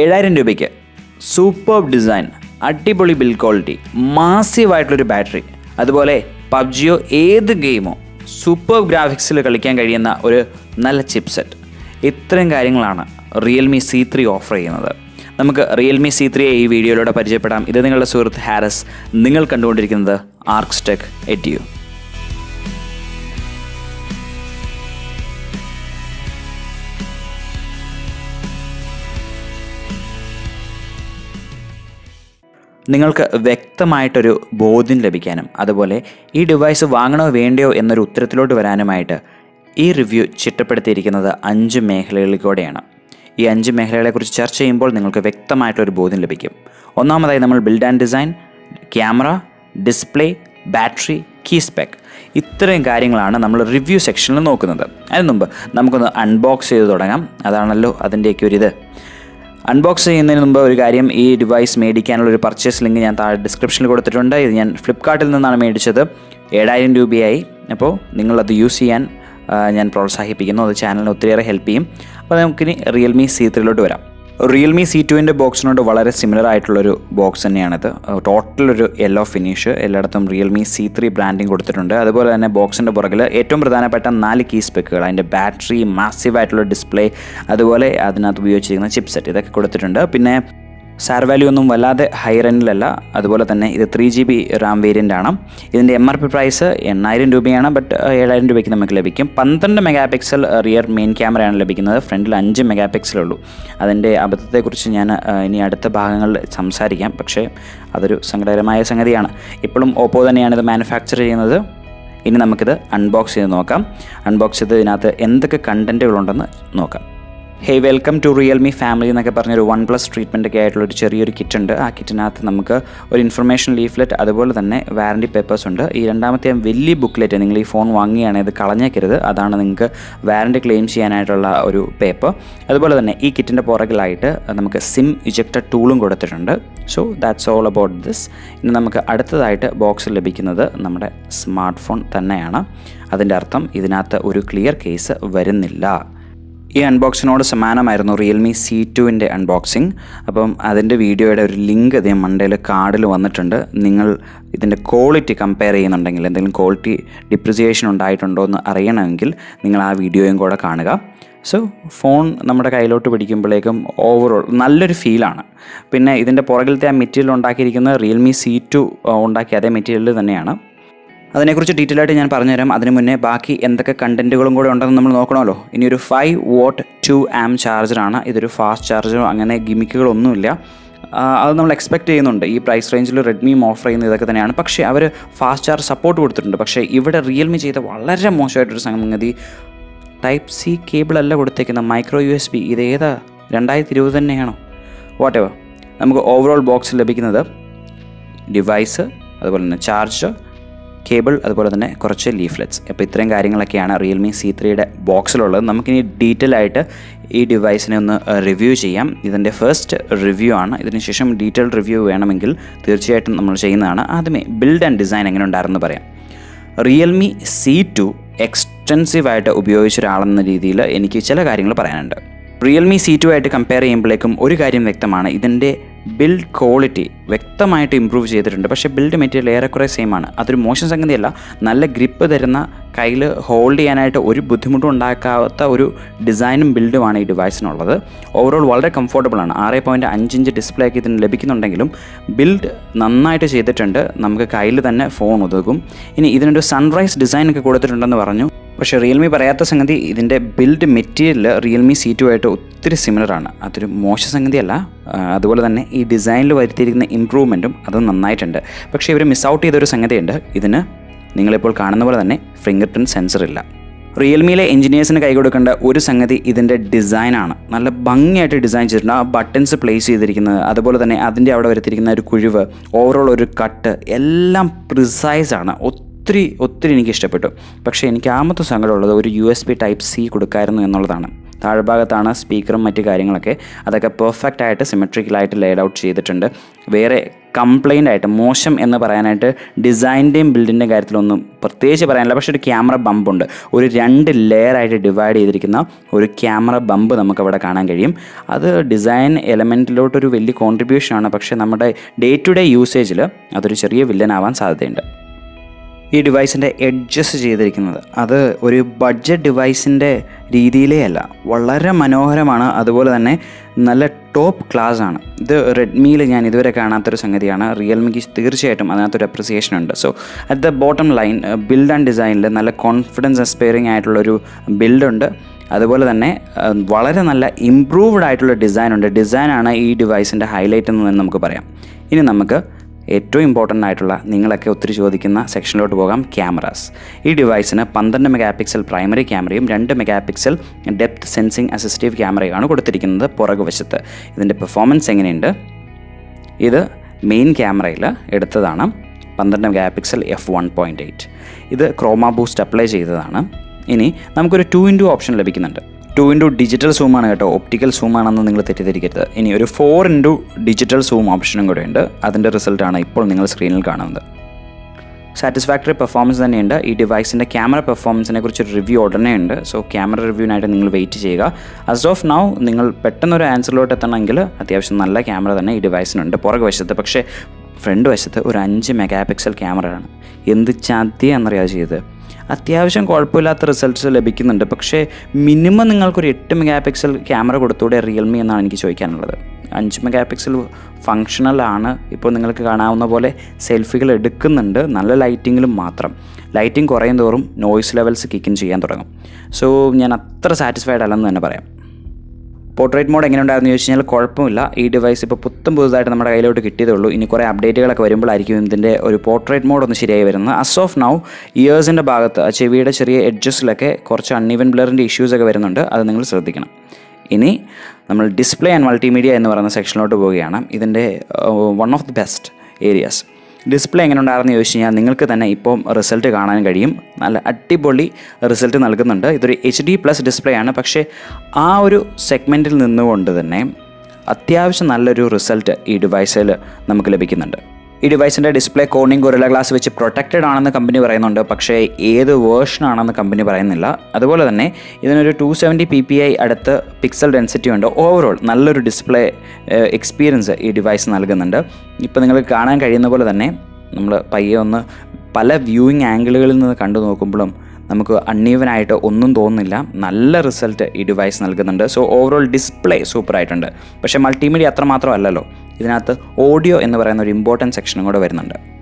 ഏഴായിരം രൂപയ്ക്ക് super design അടിപൊളി ബിൽ ക്വാളിറ്റി മാസീവായിട്ടുള്ളൊരു ബാറ്ററി അതുപോലെ പബ്ജിയോ ഏത് ഗെയിമോ സൂപ്പർ ഗ്രാഫിക്സിൽ കളിക്കാൻ കഴിയുന്ന ഒരു നല്ല ചിപ്സെറ്റ് ഇത്രയും കാര്യങ്ങളാണ് റിയൽമി സി ത്രീ ഓഫർ ചെയ്യുന്നത്. നമുക്ക് റിയൽമി സി ത്രീയെ ഈ വീഡിയോയിലൂടെ പരിചയപ്പെടാം. ഇത് നിങ്ങളുടെ സുഹൃത്ത് ഹാരസ്. നിങ്ങൾ കണ്ടുകൊണ്ടിരിക്കുന്നത് ആർക്സ്റ്റെക് എറ്റിയു നിങ്ങൾക്ക് വ്യക്തമായിട്ടൊരു ബോധ്യം ലഭിക്കാനും അതുപോലെ ഈ ഡിവൈസ് വാങ്ങണോ വേണ്ടയോ എന്നൊരു ഉത്തരത്തിലോട്ട് വരാനുമായിട്ട് ഈ റിവ്യൂ ചിട്ടപ്പെടുത്തിയിരിക്കുന്നത് അഞ്ച് മേഖലകളിൽ കൂടെയാണ് ഈ അഞ്ച് മേഖലകളെക്കുറിച്ച് ചർച്ച ചെയ്യുമ്പോൾ നിങ്ങൾക്ക് വ്യക്തമായിട്ടൊരു ബോധ്യം ലഭിക്കും. ഒന്നാമതായി നമ്മൾ build and design camera display battery key spec ഇത്രയും കാര്യങ്ങളാണ് നമ്മൾ റിവ്യൂ സെക്ഷനിൽ നോക്കുന്നത്. അതിന് മുമ്പ് നമുക്കൊന്ന് അൺബോക്സ് ചെയ്ത് തുടങ്ങാം. അതാണല്ലോ അതിന്റെയൊക്കെ ഒരു ഇത്. അൺബോക്സ് ചെയ്യുന്നതിന് മുമ്പ് ഒരു കാര്യം ഈ ഡിവൈസ് മേടിക്കാനുള്ള ഒരു പർച്ചേസ് ലിങ്ക് ഞാൻ താഴെ ഡിസ്ക്രിപ്ഷനിൽ കൊടുത്തിട്ടുണ്ട്. ഇത് ഞാൻ ഫ്ലിപ്പ്കാർട്ടിൽ നിന്നാണ് മേടിച്ചത്. ഏഴായിരം രൂപയായി. അപ്പോൾ നിങ്ങളത് യൂസ് ചെയ്യാൻ ഞാൻ പ്രോത്സാഹിപ്പിക്കുന്നു. അത് ചാനലിന് ഒത്തിരിയേറെ ഹെൽപ്പ് ചെയ്യും. അപ്പോൾ നമുക്കിനി റിയൽമി സി ത്രീയിലോട്ട് വരാം. റിയൽമി സി ടുവിന്റെ ബോക്സിനോട് വളരെ സിമിലർ ആയിട്ടുള്ളൊരു ബോക്സ് തന്നെയാണിത്. ടോട്ടൽ ഒരു യെല്ലോ ഫിനിഷ് എല്ലായിടത്തും റിയൽമി സി ത്രീ ബ്രാൻഡിങ് കൊടുത്തിട്ടുണ്ട്. അതുപോലെ തന്നെ ബോക്സിന്റെ പുറകിൽ ഏറ്റവും പ്രധാനപ്പെട്ട നാല് കീ സ്പെക്കുകൾ അതിന്റെ ബാറ്ററി മാസീവ് ആയിട്ടുള്ള ഡിസ്പ്ലേ അതുപോലെ അതിനകത്ത് ഉപയോഗിച്ചിരിക്കുന്ന ചിപ്സെറ്റ് ഇതൊക്കെ കൊടുത്തിട്ടുണ്ട്. പിന്നെ സാർ വാല്യൂ ഒന്നും വല്ലാതെ ഹൈ റെന്റിലല്ല അതുപോലെ തന്നെ ഇത് three G B RAM variant ആണ്. ഇതിന്റെ എം ആർ പി പ്രൈസ് എണ്ണായിരം രൂപയാണ് ബട്ട് ഏഴായിരം രൂപയ്ക്ക് നമുക്ക് ലഭിക്കും. പന്ത്രണ്ട് മെഗാ പിക്സൽ റിയർ മെയിൻ ക്യാമറയാണ് ലഭിക്കുന്നത്. ഫ്രണ്ടിൽ അഞ്ച് മെഗാ പിക്സലുള്ളൂ അതിന്റെ അബദ്ധത്തെക്കുറിച്ച് ഞാൻ ഇനി അടുത്ത ഭാഗങ്ങളിൽ സംസാരിക്കാം. പക്ഷേ അതൊരു സങ്കടകരമായ സംഗതിയാണ്. ഇപ്പോഴും ഓപ്പോ തന്നെയാണ് ഇത് മാനുഫാക്ചർ ചെയ്യുന്നത്. ഇനി നമുക്കിത് അൺബോക്സ് ചെയ്ത് നോക്കാം. അൺബോക്സ് ചെയ്ത് ഇതിനകത്ത് എന്തൊക്കെ കണ്ടന്റുകളുണ്ടെന്ന് നോക്കാം. Hey welcome to Realme family എന്നൊക്കെ പറഞ്ഞൊരു വൺ പ്ലസ് ട്രീറ്റ്മെന്റൊക്കെ ആയിട്ടുള്ള ഒരു ചെറിയൊരു കിറ്റ് ഉണ്ട് ആ കിറ്റിനകത്ത് നമുക്ക് ഒരു ഇൻഫർമേഷൻ ലീഫ്ലെറ്റ് അതുപോലെ തന്നെ വാറണ്ടി പേപ്പേഴ്സ് ഉണ്ട്. ഈ രണ്ടാമത്തെ വലിയ ബുക്ക്ലെറ്റ് നിങ്ങൾ ഈ ഫോൺ വാങ്ങുകയാണെങ്കിൽ ഇത് കളഞ്ഞേക്കരുത്. അതാണ് നിങ്ങൾക്ക് വാറണ്ടി ക്ലെയിം ചെയ്യാനായിട്ടുള്ള ഒരു പേപ്പർ അതുപോലെ തന്നെ ഈ കിറ്റിന്റെ പുറകിലായിട്ട് നമുക്ക് സിം ഇജക്ടർ ടൂളും കൊടുത്തിട്ടുണ്ട്. So that's all about this ഇനി നമുക്ക് അടുത്തതായിട്ട് ബോക്സിൽ ലഭിക്കുന്നത് നമ്മുടെ സ്മാർട്ട് ഫോൺ തന്നെയാണ്. അതിന്റെ അർത്ഥം ഇതിനകത്ത് ഒരു ക്ലിയർ കേസ് വരുന്നില്ല. ഈ അൺബോക്സിനോട് സമാനമായിരുന്നു റിയൽമി സി ടുവിന്റെ അൺബോക്സിങ് അപ്പം അതിന്റെ വീഡിയോയുടെ ഒരു ലിങ്ക് അദ്ദേഹം മണ്ടയിൽ കാർഡിൽ വന്നിട്ടുണ്ട്. നിങ്ങൾ ഇതിന്റെ ക്വാളിറ്റി കമ്പയർ ചെയ്യുന്നുണ്ടെങ്കിൽ എന്തെങ്കിലും ക്വാളിറ്റി ഡിപ്രിസിയേഷൻ ഉണ്ടായിട്ടുണ്ടോ എന്ന് അറിയണമെങ്കിൽ നിങ്ങൾ ആ വീഡിയോയും കൂടെ കാണുക. സോ ഫോൺ നമ്മുടെ കയ്യിലോട്ട് പിടിക്കുമ്പോഴേക്കും ഓവറോൾ നല്ലൊരു ഫീലാണ് പിന്നെ ഇതിന്റെ പുറകിലത്തെ ആ മെറ്റീരിയൽ ഉണ്ടാക്കിയിരിക്കുന്നത് റിയൽമി സി ടു ഉണ്ടാക്കിയ അതേ മെറ്റീരിയൽ തന്നെയാണ്. അതിനെക്കുറിച്ച് ഡീറ്റെയിൽ ആയിട്ട് ഞാൻ പറഞ്ഞുതരാം. അതിന് മുന്നേ ബാക്കി എന്തൊക്കെ കണ്ടന്റുകളും കൂടെ ഉണ്ടെന്ന് നമ്മൾ നോക്കണമല്ലോ. ഇനി ഒരു ഫൈവ് വോട്ട് ടു ആം ചാർജറാണ് ഇതൊരു ഫാസ്റ്റ് ചാർജറോ അങ്ങനെ ഗിമിക്കുകളൊന്നുമില്ല. അത് നമ്മൾ എക്സ്പെക്ട് ചെയ്യുന്നുണ്ട്. ഈ പ്രൈസ് റേഞ്ചിൽ റെഡ്മിയും ഓഫർ ചെയ്യുന്ന ഇതൊക്കെ തന്നെയാണ്. പക്ഷേ അവർ ഫാസ്റ്റ് ചാർജ് സപ്പോർട്ട് കൊടുത്തിട്ടുണ്ട്. പക്ഷേ ഇവിടെ റിയൽമി ചെയ്ത വളരെ മോശമായിട്ടൊരു സംഗതി ടൈപ്പ് സി കേബിൾ അല്ല കൊടുത്തേക്കുന്ന മൈക്രോ യു എസ് ബി ഇത് ഏതാ? രണ്ടായിരത്തി ഇരുപത് തന്നെയാണോ? വാട്ട് എവർ നമുക്ക് ഓവറോൾ ബോക്സ് ലഭിക്കുന്നത് ഡിവൈസ് അതുപോലെ തന്നെ ചാർജർ കേബിൾ അതുപോലെ തന്നെ കുറച്ച് ലീഫ്ലെറ്റ്സ് അപ്പോൾ ഇത്രയും കാര്യങ്ങളൊക്കെയാണ് റിയൽമി സി ത്രീയുടെ ബോക്സിലുള്ളത് നമുക്കിനി ഡീറ്റെയിൽ ആയിട്ട് ഈ ഡിവൈസിനെ ഒന്ന് റിവ്യൂ ചെയ്യാം. ഇതിന്റെ ഫസ്റ്റ് റിവ്യൂ ആണ്. ഇതിനുശേഷം ഡീറ്റെയിൽ റിവ്യൂ വേണമെങ്കിൽ തീർച്ചയായിട്ടും നമ്മൾ ചെയ്യുന്നതാണ് ആദ്യമേ ബിൽഡ് ആൻഡ് ഡിസൈൻ എങ്ങനെ ഉണ്ടായിരുന്നു പറയാം. റിയൽമി സി ടു എക്സ്റ്റെൻസീവ് ആയിട്ട് ഉപയോഗിച്ച ഒരാളെന്ന രീതിയിൽ എനിക്ക് ചില കാര്യങ്ങൾ പറയാനുണ്ട്. റിയൽമി സി ടു ആയിട്ട് കമ്പയർ ചെയ്യുമ്പോഴേക്കും ഒരു കാര്യം വ്യക്തമാണ്. ഇതിന്റെ ബിൽഡ് ക്വാളിറ്റി വ്യക്തമായിട്ട് ഇമ്പ്രൂവ് ചെയ്തിട്ടുണ്ട്. പക്ഷേ ബിൽഡ് മെറ്റീരിയൽ ഏറെക്കുറെ സെയിം ആണ്. അതൊരു മോശം സംഗതിയല്ല. നല്ല ഗ്രിപ്പ് തരുന്ന കയ്യിൽ ഹോൾഡ് ചെയ്യാനായിട്ട് ഒരു ബുദ്ധിമുട്ടും ഉണ്ടാക്കാത്ത ഒരു ഡിസൈനും ബിൽഡുമാണ് ഈ ഡിവൈസിനുള്ളത് ഓവറോൾ വളരെ കംഫോർട്ടബിൾ ആണ്. ആറ് പോയിന്റ് അഞ്ച് ഇഞ്ച് ഡിസ്പ്ലേ ഒക്കെ ഇതിന് ലഭിക്കുന്നുണ്ടെങ്കിലും ബിൽഡ് നന്നായിട്ട് ചെയ്തിട്ടുണ്ട്. നമുക്ക് കയ്യിൽ തന്നെ ഫോൺ ഒതുക്കും. ഇനി ഇതിനൊരു സൺറൈസ് ഡിസൈനൊക്കെ കൊടുത്തിട്ടുണ്ടെന്ന് പറഞ്ഞു. പക്ഷേ റിയൽമി പറയാത്ത സംഗതി ഇതിന്റെ build material Realme C two ആയിട്ട് ഒത്തിരി സിമിലറാണ് അതൊരു മോശ സംഗതിയല്ല. അതുപോലെ തന്നെ ഈ ഡിസൈനിൽ വരുത്തിയിരിക്കുന്ന ഇമ്പ്രൂവ്മെന്റും അത് നന്നായിട്ടുണ്ട്. പക്ഷേ ഇവർ മിസ് ഔട്ട് ചെയ്തൊരു സംഗതിയുണ്ട്. ഇതിന് നിങ്ങളിപ്പോൾ കാണുന്ന പോലെ തന്നെ ഫിംഗർ പ്രിന്റ് സെൻസർ ഇല്ല. റിയൽമിയിലെ എഞ്ചിനീയേഴ്സിന് കൈ കൊടുക്കേണ്ട ഒരു സംഗതി ഇതിന്റെ ഡിസൈനാണ് നല്ല ഭംഗിയായിട്ട് ഡിസൈൻ ചെയ്തിട്ടുണ്ട്. ആ ബട്ടൺസ് പ്ലേസ് ചെയ്തിരിക്കുന്നത് അതുപോലെ തന്നെ അതിന്റെ അവിടെ വരുത്തിയിരിക്കുന്ന ഒരു കുഴിവ് ഓവറോൾ ഒരു കട്ട് എല്ലാം പ്രിസൈസാണ് ആണ്. ഒത്തിരി ഒത്തിരി എനിക്ക് ഇഷ്ടപ്പെട്ടു പക്ഷേ എനിക്ക് ആമത്തെ സങ്കടമുള്ളത് ഒരു U S B type C കൊടുക്കായിരുന്നു എന്നുള്ളതാണ്. താഴ്ഭാഗത്താണ് സ്പീക്കറും മറ്റ് കാര്യങ്ങളൊക്കെ അതൊക്കെ പെർഫെക്റ്റ് ആയിട്ട് സിമെട്രിക്കലായിട്ട് ലേഡ് ഔട്ട് ചെയ്തിട്ടുണ്ട്. വേറെ കംപ്ലൈന്റ് ആയിട്ട് മോശം എന്ന് പറയാനായിട്ട് ഡിസൈനിന്റെയും ബിൽഡിന്റെയും കാര്യത്തിലൊന്നും പ്രത്യേകിച്ച് പറയാനില്ല. പക്ഷേ ഒരു ക്യാമറ ബമ്പുണ്ട് ഒരു രണ്ട് ലെയർ ആയിട്ട് ഡിവൈഡ് ചെയ്തിരിക്കുന്ന ഒരു ക്യാമറ ബമ്പ് നമുക്കവിടെ കാണാൻ കഴിയും. അത് ഡിസൈൻ എലമെന്റിലോട്ടൊരു വലിയ കോൺട്രിബ്യൂഷനാണ് പക്ഷേ നമ്മുടെ ഡേ ടു ഡേ യൂസേജിൽ അതൊരു ചെറിയ വില്ലനാവാൻ സാധ്യതയുണ്ട്. ഈ ഡിവൈസിന്റെ അഡ്ജസ്റ്റ് ചെയ്തിരിക്കുന്നത്. അത് ഒരു ബഡ്ജറ്റ് ഡിവൈസിന്റെ രീതിയിലേ അല്ല. വളരെ മനോഹരമാണ്. അതുപോലെ തന്നെ നല്ല ടോപ്പ് ക്ലാസ് ആണ്. ഇത് റെഡ്മിയിൽ ഞാൻ ഇതുവരെ കാണാത്തൊരു സംഗതിയാണ്. റിയൽമിക്ക് തീർച്ചയായിട്ടും അതിനകത്തൊരു അപ്രിസിയേഷൻ ഉണ്ട്. So at the bottom line build and ഡിസൈനിൽ നല്ല കോൺഫിഡൻസ് എക്സ്പയറിംഗ് ആയിട്ടുള്ളൊരു ബിൽഡുണ്ട് അതുപോലെ തന്നെ വളരെ നല്ല ഇമ്പ്രൂവ്ഡ് ആയിട്ടുള്ള ഡിസൈൻ ഉണ്ട്. ഡിസൈനാണ് ഈ ഡിവൈസിന്റെ ഹൈലൈറ്റ് എന്ന് തന്നെ നമുക്ക് പറയാം. ഇനി നമുക്ക് ഏറ്റവും ഇമ്പോർട്ടന്റ് ആയിട്ടുള്ള നിങ്ങളൊക്കെ ഒത്തിരി ചോദിക്കുന്ന സെക്ഷനിലോട്ട് പോകാം ക്യാമറാസ് ഈ ഡിവൈസിന് പന്ത്രണ്ട് മെഗാ പിക്സൽ പ്രൈമറി ക്യാമറയും രണ്ട് mega pixel depth sensing assistive ക്യാമറയുമാണ് കൊടുത്തിരിക്കുന്നത് പുറകുവശത്ത്. ഇതിന്റെ പെർഫോമൻസ് എങ്ങനെയുണ്ട്? ഇത് മെയിൻ ക്യാമറയിൽ എടുത്തതാണ് പന്ത്രണ്ട് mega pixel F one point eight ഇത് ക്രോമ ബൂസ്റ്റ് അപ്ലൈ ചെയ്തതാണ്. ഇനി നമുക്കൊരു ടു ഇന്റു ഓപ്ഷൻ ലഭിക്കുന്നുണ്ട്. ടു ഇന്റു ഡിജിറ്റൽ സൂമാണ് കേട്ടോ. ഒപ്റ്റിക്കൽ സൂമാണെന്ന് നിങ്ങൾ തെറ്റിദ്ധരിക്കരുത്. ഇനി ഒരു ഫോർ ഇന്റു ഡിജിറ്റൽ സൂം ഓപ്ഷനും കൂടെ ഉണ്ട്. അതിന്റെ റിസൾട്ടാണ് ഇപ്പോൾ നിങ്ങൾ സ്ക്രീനിൽ കാണുന്നത്. സാറ്റിസ്ഫാക്ടറി പെർഫോമൻസ് തന്നെയുണ്ട്. ഈ ഡിവൈസിന്റെ ക്യാമറ പെർഫോമൻസിനെ കുറിച്ച് ഒരു റിവ്യൂ ഉടനെ ഉണ്ട്. സോ ക്യാമറ റിവ്യൂവിനായിട്ട് നിങ്ങൾ വെയിറ്റ് ചെയ്യുക. ആസ് ഓഫ് നൗ നിങ്ങൾ പെട്ടെന്നൊരു ആൻസറിലോട്ട് എത്തണമെങ്കിൽ അത്യാവശ്യം നല്ല ക്യാമറ തന്നെ ഈ ഡിവൈസിനുണ്ട് പുറകു വശത്ത്. പക്ഷേ ഫ്രണ്ട് വശത്ത് ഒരു അഞ്ച് മെഗാ പിക്സൽ ക്യാമറയാണ് എന്ത് ചാദ്യ എന്നറിയാതെ ചെയ്തത്. അത്യാവശ്യം കുഴപ്പമില്ലാത്ത റിസൾട്ട്സ് ലഭിക്കുന്നുണ്ട്. പക്ഷേ മിനിമം നിങ്ങൾക്കൊരു എട്ട് മെഗാ പിക്സൽ ക്യാമറ കൊടുത്തൂടെ റിയൽമി എന്നാണ് എനിക്ക് ചോദിക്കാനുള്ളത്. അഞ്ച് മെഗാ പിക്സൽ ആണ്. ഇപ്പോൾ നിങ്ങൾക്ക് കാണാവുന്ന പോലെ സെൽഫികൾ എടുക്കുന്നുണ്ട്. നല്ല ലൈറ്റിങ്ങിലും മാത്രം. ലൈറ്റിംഗ് കുറയും തോറും നോയ്സ് ലെവൽസ് കിക്കിൻ ചെയ്യാൻ തുടങ്ങും. സോ ഞാൻ അത്ര സാറ്റിസ്ഫൈഡ് അല്ലെന്ന് തന്നെ പറയാം. പോർട്രേറ്റ് മോഡ് എങ്ങനെ ഉണ്ടായിരുന്നു ചോദിച്ചു കഴിഞ്ഞാൽ കുഴപ്പമില്ല. ഈ ഡിവൈസ് ഇപ്പോൾ പുത്തും പുതുതായിട്ട് നമ്മുടെ കയ്യിലോട്ട് കിട്ടിയതുള്ളൂ ഇനി കുറേ അപ്ഡേറ്റുകളൊക്കെ വരുമ്പോഴായിരിക്കും ഇതിന്റെ ഒരു പോർട്രേറ്റ് മോഡ് ഒന്ന് ശരിയായി വരുന്നത്. അസ് ഓഫ് നൗ ഇയേഴ്സിന്റെ ഭാഗത്ത് ചെവിയുടെ ചെറിയ എഡ്ജസിലൊക്കെ കുറച്ച് അൺഈവൻ ബ്ലറിന്റെ ഇഷ്യൂസൊക്കെ വരുന്നുണ്ട്. അത് നിങ്ങൾ ശ്രദ്ധിക്കണം. ഇനി നമ്മൾ ഡിസ്പ്ലേ ആൻഡ് മൾട്ടിമീഡിയ എന്ന് പറയുന്ന സെക്ഷനിലോട്ട് പോവുകയാണ്. ഇതിന്റെ one of the best areas display എങ്ങനെ ഉണ്ടായിരുന്നു ചോദിച്ചു കഴിഞ്ഞാൽ നിങ്ങൾക്ക് തന്നെ ഇപ്പം റിസൾട്ട് കാണാൻ കഴിയും. നല്ല അടിപൊളി റിസൾട്ട് നൽകുന്നുണ്ട്. ഇതൊരു എച്ച് ഡി പ്ലസ് ഡിസ്പ്ലേ ആണ്. പക്ഷേ ആ ഒരു സെഗ്മെന്റിൽ നിന്നുകൊണ്ട് തന്നെ അത്യാവശ്യം നല്ലൊരു റിസൾട്ട് ഈ ഡിവൈസിൽ നമുക്ക് ലഭിക്കുന്നുണ്ട്. ഈ ഡിവൈസിന്റെ ഡിസ്പ്ലേ കോണിംഗ് ഗൊറില്ല ഗ്ലാസ് വെച്ച് പ്രൊട്ടക്റ്റഡ് ആണെന്ന് കമ്പനി പറയുന്നുണ്ട്. പക്ഷേ ഏത് വേർഷൻ ആണെന്ന് കമ്പനി പറയുന്നില്ല. അതുപോലെ തന്നെ ഇതിനൊരു two seventy P P I അടുത്ത് പിക്സൽ ഡെൻസിറ്റി ഉണ്ട്. ഓവറോൾ നല്ലൊരു ഡിസ്പ്ലേ എക്സ്പീരിയൻസ് ഈ ഡിവൈസ് നൽകുന്നുണ്ട്. ഇപ്പോൾ നിങ്ങൾക്ക് കാണാൻ കഴിയുന്ന പോലെ തന്നെ നമ്മൾ പയ്യെ ഒന്ന് പല വ്യൂയിങ് ആംഗിളുകളിൽ നിന്ന് കണ്ടു നോക്കുമ്പോഴും നമുക്ക് അൺഈവനായിട്ട് ഒന്നും തോന്നുന്നില്ല. നല്ല റിസൾട്ട് ഈ ഡിവൈസ് നൽകുന്നുണ്ട്. സോ ഓവറോൾ ഡിസ്പ്ലേ സൂപ്പറായിട്ടുണ്ട് പക്ഷേ മൾട്ടിമീഡിയ അത്രമാത്രം അല്ലല്ലോ ഇതിനകത്ത് ഓഡിയോ എന്ന് പറയുന്ന ഒരു ഇമ്പോർട്ടന്റ് സെക്ഷനും കൂടെ വരുന്നുണ്ട്.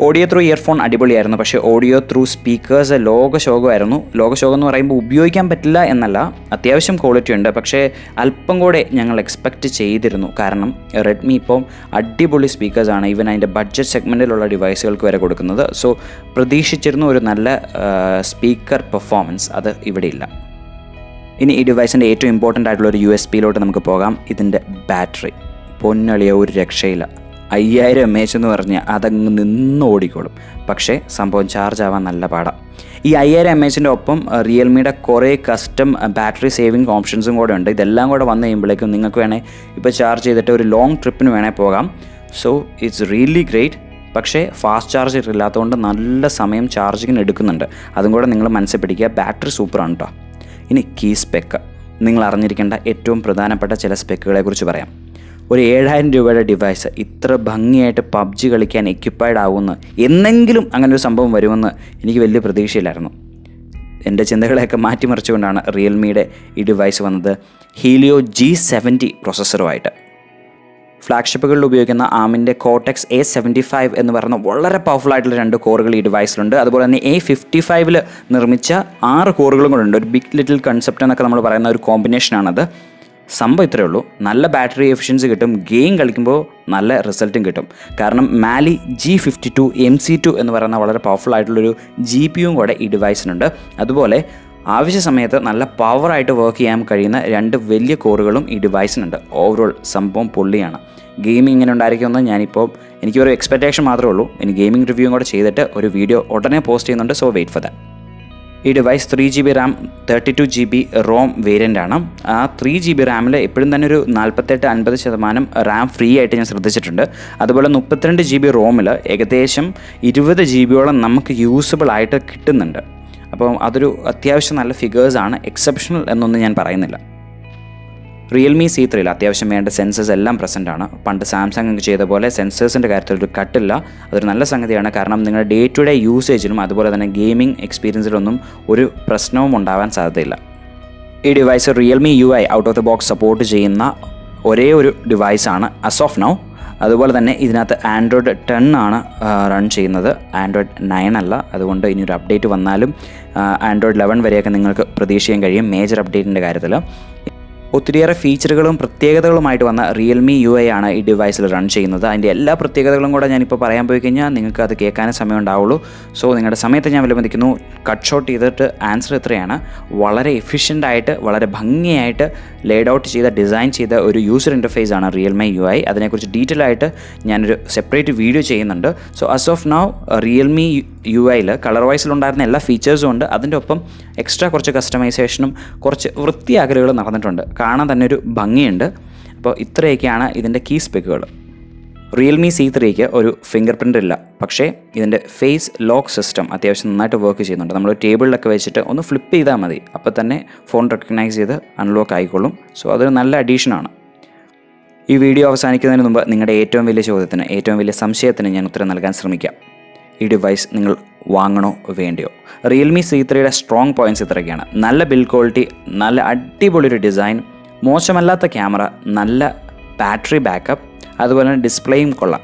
ഓഡിയോ ത്രൂ ഇയർഫോൺ അടിപൊളിയായിരുന്നു. പക്ഷേ ഓഡിയോ ത്രൂ സ്പീക്കേഴ്സ് ലോകശോകമായിരുന്നു. ലോകശോകം എന്ന് പറയുമ്പോൾ ഉപയോഗിക്കാൻ പറ്റില്ല എന്നല്ല. അത്യാവശ്യം ക്വാളിറ്റി ഉണ്ട്. പക്ഷേ അല്പം കൂടെ ഞങ്ങൾ എക്സ്പെക്റ്റ് ചെയ്തിരുന്നു. കാരണം റെഡ്മി ഇപ്പം അടിപൊളി സ്പീക്കേഴ്സാണ് ഈവൻ അതിന്റെ ബഡ്ജറ്റ് സെഗ്മെന്റിലുള്ള ഡിവൈസുകൾക്ക് വരെ കൊടുക്കുന്നത്. സോ പ്രതീക്ഷിച്ചിരുന്നു ഒരു നല്ല സ്പീക്കർ പെർഫോമൻസ് അത് ഇവിടെ ഇല്ല. ഇനി ഈ ഡിവൈസിന്റെ ഏറ്റവും ഇമ്പോർട്ടന്റ് ആയിട്ടുള്ള ഒരു യു എസ് പിയിലോട്ട് നമുക്ക് പോകാം. ഇതിന്റെ ബാറ്ററി പൊന്നളിയ ഒരു രക്ഷയില്ല. അയ്യായിരം എം എച്ച് എന്ന് പറഞ്ഞാൽ അതങ്ങ് നിന്ന് ഓടിക്കോളും. പക്ഷേ സംഭവം ചാർജ് ആവാൻ നല്ല പാടാം. ഈ അയ്യായിരം എം എച്ചിന്റെ ഒപ്പം റിയൽമിയുടെ കുറേ കസ്റ്റം ബാറ്ററി സേവിങ് ഓപ്ഷൻസും കൂടെ ഉണ്ട്. ഇതെല്ലാം കൂടെ വന്നു കഴിയുമ്പോഴേക്കും നിങ്ങൾക്ക് വേണേൽ ഇപ്പോൾ ചാർജ് ചെയ്തിട്ട് ഒരു ലോങ് ട്രിപ്പിന് വേണേൽ പോകാം. സോ ഇറ്റ്സ് റിയലി ഗ്രേറ്റ് പക്ഷേ ഫാസ്റ്റ് ചാർജർ ഇല്ലാത്തതുകൊണ്ട് നല്ല സമയം ചാർജിങ്ങിന് എടുക്കുന്നുണ്ട്. അതും കൂടെ നിങ്ങൾ മനസ്സിൽ പിടിക്കുക ബാറ്ററി സൂപ്പറാണ് കേട്ടോ ഇനി കീ സ്പെക്ക് നിങ്ങൾ അറിഞ്ഞിരിക്കേണ്ട ഏറ്റവും പ്രധാനപ്പെട്ട ചില സ്പെക്കുകളെ കുറിച്ച് പറയാം. ഒരു ഏഴായിരം രൂപയുടെ ഡിവൈസ് ഇത്ര ഭംഗിയായിട്ട് പബ്ജി കളിക്കാൻ എക്യുപ്പൈഡ് ആവുമെന്ന് എന്നെങ്കിലും അങ്ങനെ ഒരു സംഭവം വരുമെന്ന് എനിക്ക് വലിയ പ്രതീക്ഷയില്ലായിരുന്നു. എന്റെ ചിന്തകളെയൊക്കെ മാറ്റിമറിച്ചുകൊണ്ടാണ് റിയൽമിയുടെ ഈ ഡിവൈസ് വന്നത്. ഹീലിയോ ജി സെവന്റി പ്രൊസസ്സറുമായിട്ട് ഫ്ലാഗ്ഷിപ്പുകളിൽ ഉപയോഗിക്കുന്ന ആമിന്റെ കോട്ടെക്സ് എ സെവന്റി ഫൈവ് എന്ന് പറയുന്ന വളരെ പവർഫുൾ ആയിട്ടുള്ള രണ്ട് കോറുകൾ ഈ ഡിവൈസിലുണ്ട് അതുപോലെ തന്നെ എ ഫിഫ്റ്റി ഫൈവിൽ നിർമ്മിച്ച ആറ് കോറുകളും കൂടെ ഉണ്ട്. ഒരു ബിഗ് ലിറ്റിൽ കൺസെപ്റ്റ് എന്നൊക്കെ നമ്മൾ പറയുന്ന ഒരു കോമ്പിനേഷനാണത് സംഭവം ഇത്രയേ ഉള്ളൂ. നല്ല ബാറ്ററി എഫിഷ്യൻസി കിട്ടും. ഗെയിം കളിക്കുമ്പോൾ നല്ല റിസൾട്ടും കിട്ടും. കാരണം Mali G fifty two M C two എന്ന് പറയുന്ന വളരെ പവർഫുൾ ആയിട്ടുള്ളൊരു ജി പി യും കൂടെ ഈ ഡിവൈസിനുണ്ട് അതുപോലെ ആവശ്യ സമയത്ത് നല്ല പവറായിട്ട് വർക്ക് ചെയ്യാൻ കഴിയുന്ന രണ്ട് വലിയ കോറുകളും ഈ ഡിവൈസിനുണ്ട് ഓവറോൾ സംഭവം പൊള്ളിയാണ് ഗെയിമിംഗ് ഇങ്ങനെ ഉണ്ടായിരിക്കുമെന്ന് ഞാനിപ്പോൾ എനിക്കൊരു എക്സ്പെക്റ്റേഷൻ മാത്രമേ ഉള്ളൂ. ഇനി ഗെയിമിംഗ് റിവ്യൂ കൂടെ ചെയ്തിട്ട് ഒരു വീഡിയോ ഉടനെ പോസ്റ്റ് ചെയ്യുന്നുണ്ട്. സോ വെയിറ്റ് ഫോർ ദാറ്റ് ഈ device three G B RAM thirty two G B ROM variant ആണ്. ആ ത്രീ ജി ബി റാമിൽ എപ്പോഴും തന്നെ ഒരു നാൽപ്പത്തെട്ട് അൻപത് ശതമാനം റാം ഫ്രീ ആയിട്ട് ഞാൻ ശ്രദ്ധിച്ചിട്ടുണ്ട്. അതുപോലെ മുപ്പത്തിരണ്ട് ജി ബി റോമിൽ ഏകദേശം ഇരുപത് ജി ബിയോളം നമുക്ക് യൂസബിൾ ആയിട്ട് കിട്ടുന്നുണ്ട്. അപ്പം അതൊരു അത്യാവശ്യം നല്ല ഫിഗേഴ്സാണ് എക്സെപ്ഷണൽ എന്നൊന്നും ഞാൻ പറയുന്നില്ല. റിയൽമി സി ത്രീയിൽ അത്യാവശ്യം വേണ്ട സെൻസേഴ്സ് എല്ലാം പ്രസന്റ് ആണ്. പണ്ട് സാംസങ് ചെയ്ത പോലെ സെൻസേഴ്സിന്റെ കാര്യത്തിൽ ഒരു കട്ടില്ല അതൊരു നല്ല സംഗതിയാണ്. കാരണം നിങ്ങളുടെ ഡേ ടു ഡേ യൂസേജിലും അതുപോലെ തന്നെ ഗെയിമിംഗ് എക്സ്പീരിയൻസിലൊന്നും ഒരു പ്രശ്നവും ഉണ്ടാവാൻ സാധ്യതയില്ല. ഈ device Realme U I out of the box support ചെയ്യുന്ന ഒരേ ഒരു ഡിവൈസാണ് അസ് ഓഫ് നൗ അതുപോലെ തന്നെ ഇതിനകത്ത് ആൻഡ്രോയിഡ് ടെൻ ആണ് റൺ ചെയ്യുന്നത്. ആൻഡ്രോയിഡ് നയൻ അല്ല. അതുകൊണ്ട് ഇനി ഒരു അപ്ഡേറ്റ് വന്നാലും ആൻഡ്രോയിഡ് ലെവൻ വരെയൊക്കെ നിങ്ങൾക്ക് പ്രതീക്ഷിക്കാൻ കഴിയും. മേജർ അപ്ഡേറ്റിന്റെ കാര്യത്തിൽ ഒത്തിരിയേറെ ഫീച്ചറുകളും പ്രത്യേകതകളുമായിട്ട് വന്ന റിയൽമി യു ഐ ആണ് ഈ ഡിവൈസിൽ റൺ ചെയ്യുന്നത്. അതിന്റെ എല്ലാ പ്രത്യേകതകളും കൂടെ ഞാനിപ്പോൾ പറയാൻ പോയി കഴിഞ്ഞാൽ നിങ്ങൾക്ക് അത് കേൾക്കാനേ സമയം ഉണ്ടാവുള്ളൂ. സോ നിങ്ങളുടെ സമയത്ത് ഞാൻ വിലമതിക്കുന്നു. കട്ട് ഷോട്ട് ചെയ്തിട്ട് ആൻസർ എത്രയാണ് വളരെ എഫിഷ്യന്റ് ആയിട്ട് വളരെ ഭംഗിയായിട്ട് ലേഡ് ഔട്ട് ചെയ്ത ഡിസൈൻ ചെയ്ത ഒരു യൂസർ ഇന്റർഫേസ് ആണ് റിയൽമി യു ഐ അതിനെക്കുറിച്ച് ഡീറ്റെയിൽ ആയിട്ട് ഞാനൊരു സെപ്പറേറ്റ് വീഡിയോ ചെയ്യുന്നുണ്ട്. So as of now Realme U ഐയിൽ കളർ വൈസിൽ ഉണ്ടായിരുന്ന എല്ലാ ഫീച്ചേഴ്സും ഉണ്ട്. അതിന്റെ ഒപ്പം എക്സ്ട്രാ കുറച്ച് കസ്റ്റമൈസേഷനും കുറച്ച് വൃത്തിയാകലുകളും നടന്നിട്ടുണ്ട്. കാണാൻ തന്നെ ഒരു ഭംഗിയുണ്ട്. അപ്പോൾ ഇത്രയൊക്കെയാണ് ഇതിന്റെ കീ സ്പെക്കുകൾ റിയൽമി സി ത്രീക്ക് ഒരു ഫിംഗർ പ്രിന്റ് ഇല്ല. പക്ഷേ ഇതിന്റെ ഫേസ് ലോക്ക് സിസ്റ്റം അത്യാവശ്യം നന്നായിട്ട് വർക്ക് ചെയ്യുന്നുണ്ട്. നമ്മൾ ടേബിളിലൊക്കെ വെച്ചിട്ട് ഒന്ന് ഫ്ലിപ്പ് ചെയ്താൽ മതി. അപ്പോൾ തന്നെ ഫോൺ റെക്കഗ്നൈസ് ചെയ്ത് അൺലോക്ക് ആയിക്കോളും. സോ അതൊരു നല്ല അഡീഷനാണ് ഈ വീഡിയോ അവസാനിക്കുന്നതിന് മുമ്പ് നിങ്ങളുടെ ഏറ്റവും വലിയ ചോദ്യത്തിന് ഏറ്റവും വലിയ സംശയത്തിന് ഞാൻ ഉത്തരം നൽകാൻ ശ്രമിക്കാം. ഈ ഡിവൈസ് നിങ്ങൾ വാങ്ങണോ വേണ്ടിയോ? റിയൽമി സി ത്രീയുടെ സ്ട്രോങ് പോയിന്റ്സ് ഇത്രയൊക്കെയാണ്. നല്ല ബിൽ ക്വാളിറ്റി നല്ല അടിപൊളി ഒരു ഡിസൈൻ മോശമല്ലാത്ത ക്യാമറ നല്ല ബാറ്ററി ബാക്കപ്പ് അതുപോലെ തന്നെ ഡിസ്പ്ലേയും കൊള്ളാം.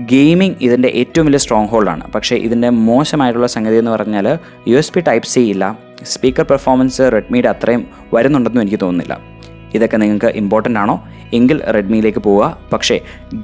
ഗെയിമിംഗ് ഇതിന്റെ ഏറ്റവും വലിയ സ്ട്രോങ് ഹോൾഡാണ് പക്ഷേ ഇതിന്റെ മോശമായിട്ടുള്ള സംഗതി എന്ന് പറഞ്ഞാൽ U S B type C ഇല്ല. സ്പീക്കർ പെർഫോമൻസ് റെഡ്മിയുടെ അത്രയും വരുന്നുണ്ടെന്നും എനിക്ക് തോന്നുന്നില്ല. ഇതൊക്കെ നിങ്ങൾക്ക് ഇമ്പോർട്ടന്റ് ആണോ? എങ്കിൽ റെഡ്മിയിലേക്ക് പോവുക. പക്ഷേ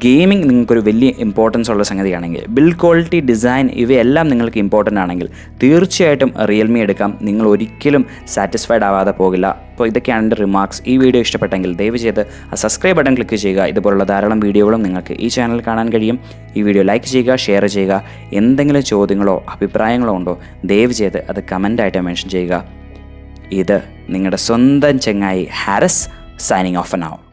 ഗെയിമിംഗ് നിങ്ങൾക്കൊരു വലിയ ഇമ്പോർട്ടൻസ് ഉള്ള സംഗതിയാണെങ്കിൽ ബിൽഡ് ക്വാളിറ്റി ഡിസൈൻ ഇവയെല്ലാം നിങ്ങൾക്ക് ഇമ്പോർട്ടന്റ് ആണെങ്കിൽ തീർച്ചയായിട്ടും റിയൽമി എടുക്കാം. നിങ്ങൾ ഒരിക്കലും സാറ്റിസ്ഫൈഡ് ആവാതെ പോകില്ല. അപ്പോൾ ഇതൊക്കെയാണ് എന്റെ റിമാർക്സ് ഈ വീഡിയോ ഇഷ്ടപ്പെട്ടെങ്കിൽ ദയവ് ചെയ്ത് ആ സബ്സ്ക്രൈബ് ബട്ടൺ ക്ലിക്ക് ചെയ്യുക. ഇതുപോലുള്ള ധാരാളം വീഡിയോകളും നിങ്ങൾക്ക് ഈ ചാനൽ കാണാൻ കഴിയും. ഈ വീഡിയോ ലൈക്ക് ചെയ്യുക ഷെയർ ചെയ്യുക. എന്തെങ്കിലും ചോദ്യങ്ങളോ അഭിപ്രായങ്ങളോ ഉണ്ടോ ദയവ് ചെയ്ത് അത് കമന്റായിട്ട് മെൻഷൻ ചെയ്യുക. ഇത് നിങ്ങളുടെ സ്വന്തം ചെങ്ങായി ഹാരസ് സൈനിങ് ഓഫ് നൗ